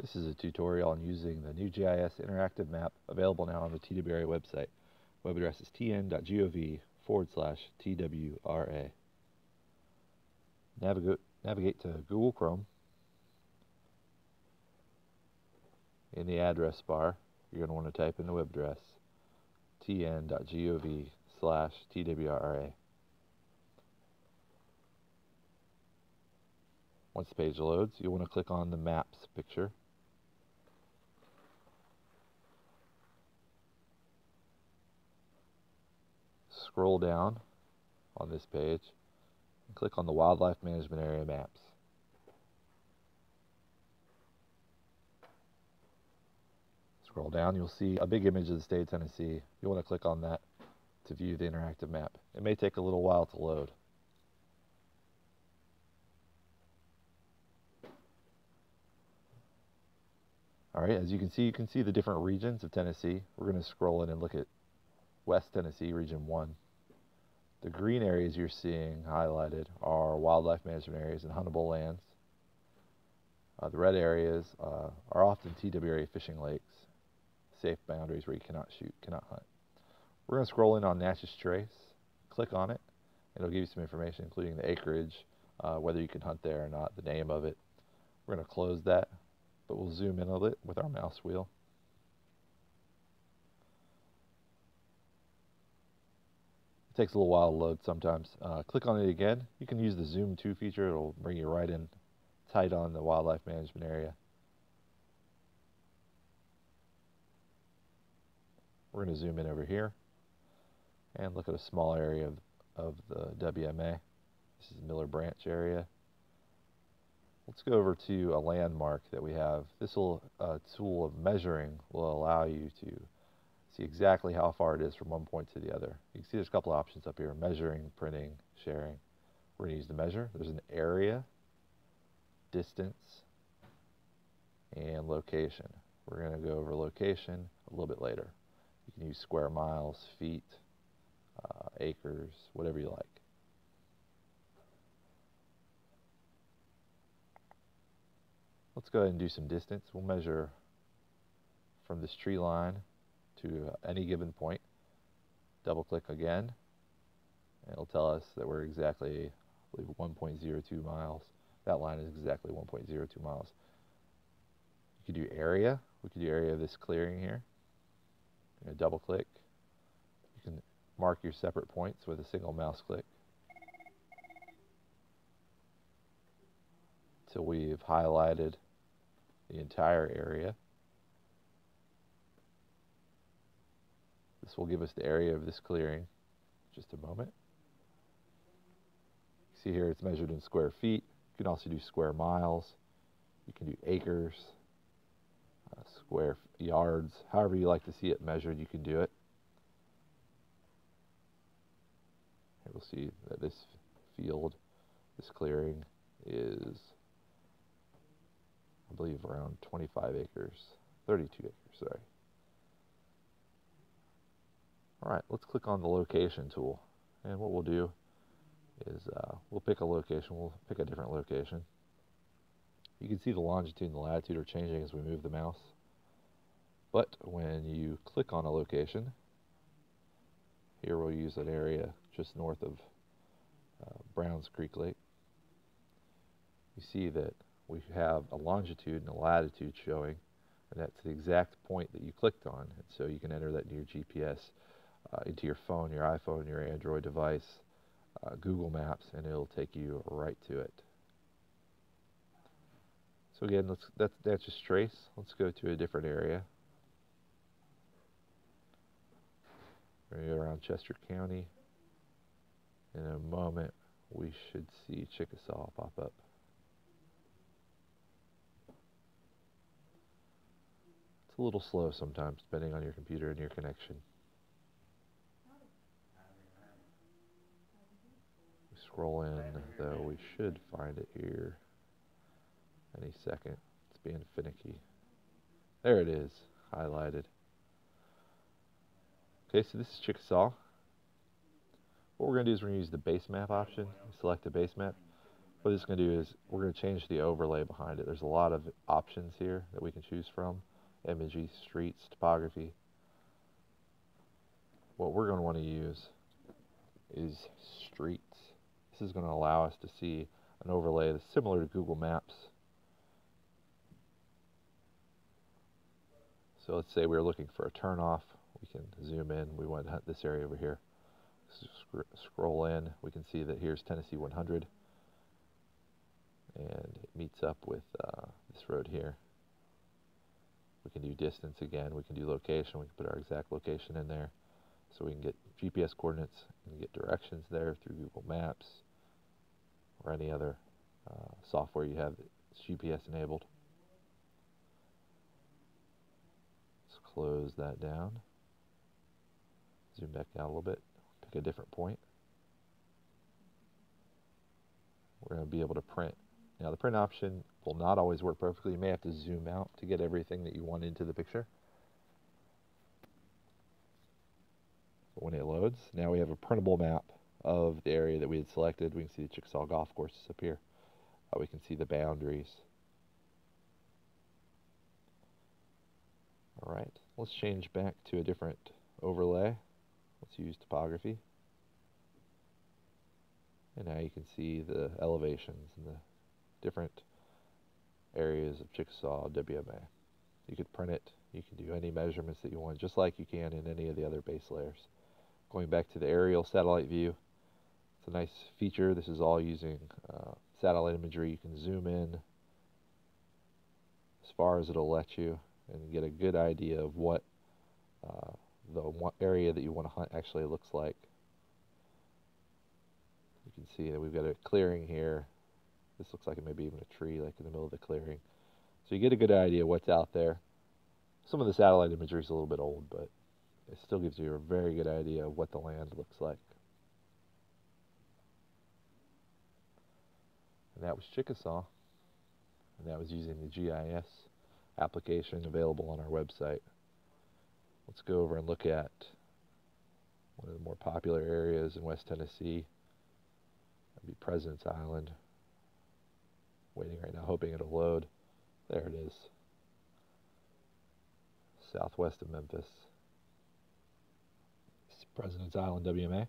This is a tutorial on using the new GIS interactive map available now on the TWRA website. Web address is tn.gov forward slash TWRA. Navigate, navigate to Google Chrome. In the address bar, you're going to want to type in the web address tn.gov slash TWRA. Once the page loads, you'll want to click on the Maps picture. Scroll down on this page and click on the Wildlife Management Area Maps. Scroll down, you'll see a big image of the state of Tennessee. You'll want to click on that to view the interactive map. It may take a little while to load. All right, as you can see, you can see the different regions of Tennessee. We're going to scroll in and look at West Tennessee, Region 1. The green areas you're seeing highlighted are wildlife management areas and huntable lands. Uh, the red areas uh, are often TWA fishing lakes, safe boundaries where you cannot shoot, cannot hunt. We're going to scroll in on Natchez Trace, click on it, it'll give you some information including the acreage, uh, whether you can hunt there or not, the name of it. We're going to close that but we'll zoom in a bit with our mouse wheel. Takes a little while to load sometimes. Uh, click on it again. You can use the zoom to feature. It'll bring you right in tight on the wildlife management area. We're going to zoom in over here and look at a small area of, of the WMA. This is Miller Branch area. Let's go over to a landmark that we have. This will, uh, tool of measuring will allow you to see exactly how far it is from one point to the other. You can see there's a couple options up here, measuring, printing, sharing. We're going to use the measure. There's an area, distance, and location. We're going to go over location a little bit later. You can use square miles, feet, uh, acres, whatever you like. Let's go ahead and do some distance. We'll measure from this tree line to any given point. Double click again, and it'll tell us that we're exactly, I believe, 1.02 miles. That line is exactly 1.02 miles. You could do area. We could do area of this clearing here. Double click. You can mark your separate points with a single mouse click. Till we've highlighted the entire area. This will give us the area of this clearing. Just a moment. See here it's measured in square feet. You can also do square miles. You can do acres, uh, square yards, however you like to see it measured, you can do it. Here we'll see that this field, this clearing is I believe around 25 acres, 32 acres, sorry. All right, let's click on the location tool. And what we'll do is uh, we'll pick a location. We'll pick a different location. You can see the longitude and the latitude are changing as we move the mouse. But when you click on a location, here we'll use an area just north of uh, Browns Creek Lake. You see that we have a longitude and a latitude showing, and that's the exact point that you clicked on. And so you can enter that in your GPS, uh, into your phone, your iPhone, your Android device, uh, Google Maps, and it'll take you right to it. So again, let's that's that's just trace. Let's go to a different area. We're going to go around Chester County. In a moment, we should see Chickasaw pop up. It's a little slow sometimes, depending on your computer and your connection. Scroll in, though, we should find it here any second. It's being finicky. There it is, highlighted. Okay, so this is Chickasaw. What we're going to do is we're going to use the base map option. Select a base map. what this is going to do is we're going to change the overlay behind it. There's a lot of options here that we can choose from. Imagery, streets, topography. What we're going to want to use is streets. This is going to allow us to see an overlay that's similar to Google Maps. So let's say we are looking for a turnoff. We can zoom in. We want to hunt this area over here. Sc scroll in. We can see that here's Tennessee 100 and it meets up with uh, this road here. We can do distance again, we can do location, we can put our exact location in there so we can get GPS coordinates and get directions there through Google Maps or any other uh, software you have that's GPS enabled. Let's close that down. Zoom back out a little bit, pick a different point. We're going to be able to print now the print option will not always work perfectly. You may have to zoom out to get everything that you want into the picture. But when it loads, now we have a printable map of the area that we had selected. We can see the Chickasaw Golf Courses up here. Uh, we can see the boundaries. Alright, let's change back to a different overlay. Let's use topography. And now you can see the elevations and the different areas of Chickasaw WMA. You could print it, you can do any measurements that you want, just like you can in any of the other base layers. Going back to the aerial satellite view, a nice feature. This is all using uh, satellite imagery. You can zoom in as far as it'll let you and get a good idea of what uh, the area that you want to hunt actually looks like. You can see that we've got a clearing here this looks like it may be even a tree, like in the middle of the clearing. So you get a good idea what's out there. Some of the satellite imagery is a little bit old, but it still gives you a very good idea of what the land looks like. And that was Chickasaw. And that was using the GIS application available on our website. Let's go over and look at one of the more popular areas in West Tennessee. That'd be President's Island waiting right now, hoping it'll load. There it is. Southwest of Memphis. It's President's Island WMA.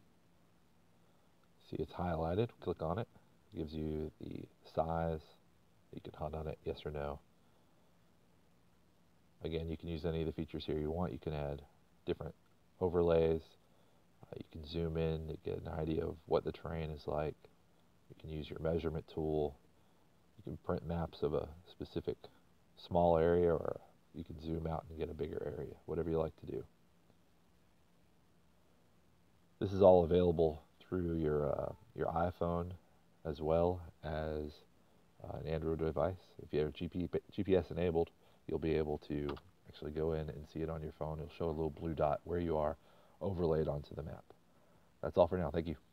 See it's highlighted. Click on it. Gives you the size. You can hunt on it, yes or no. Again, you can use any of the features here you want. You can add different overlays. Uh, you can zoom in to get an idea of what the terrain is like. You can use your measurement tool you can print maps of a specific small area or you can zoom out and get a bigger area, whatever you like to do. This is all available through your, uh, your iPhone as well as uh, an Android device. If you have GP, GPS enabled, you'll be able to actually go in and see it on your phone. It'll show a little blue dot where you are overlaid onto the map. That's all for now. Thank you.